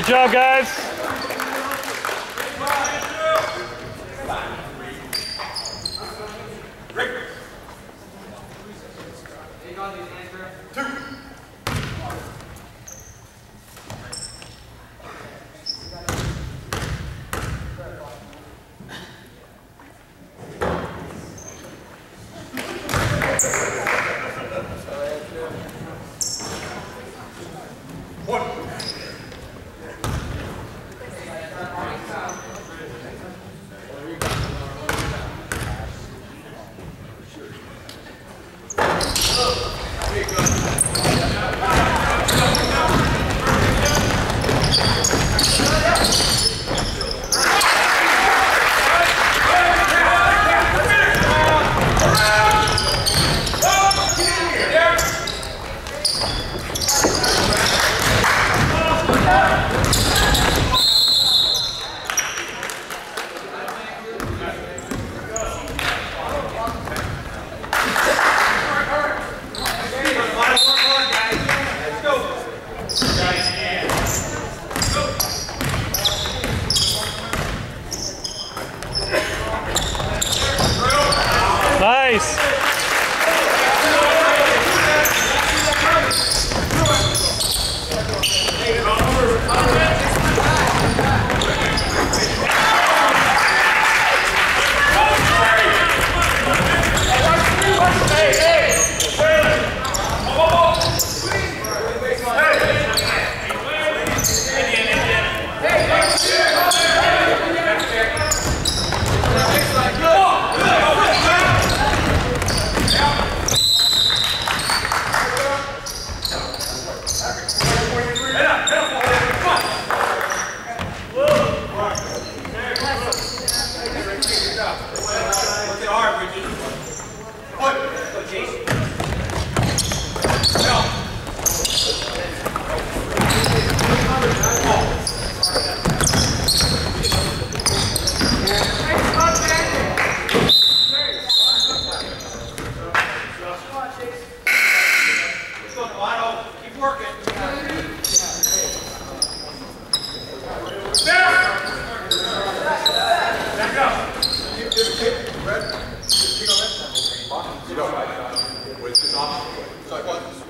Good job, guys. Nice. So?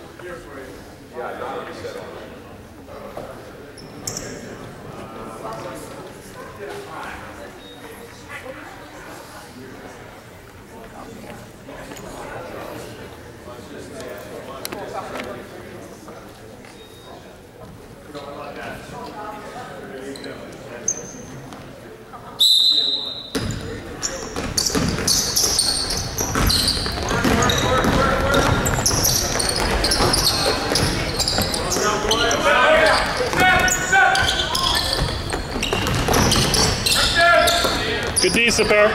Good D, Sapir.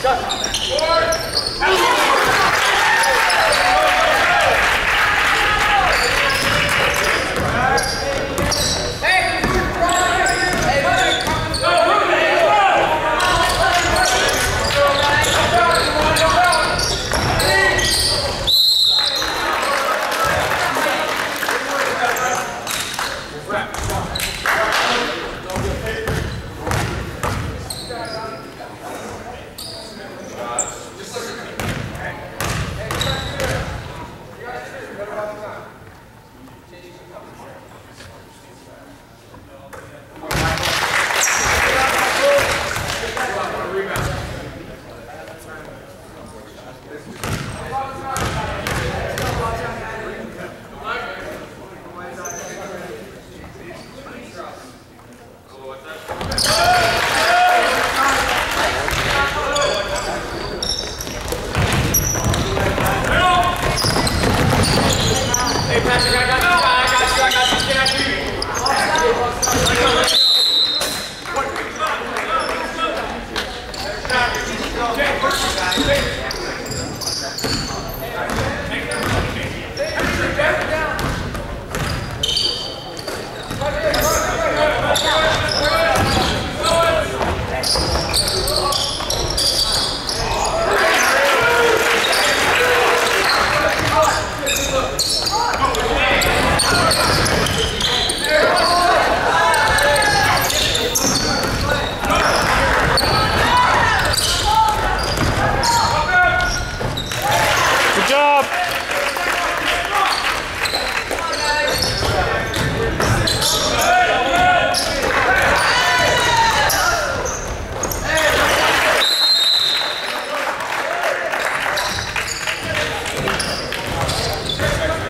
Cut.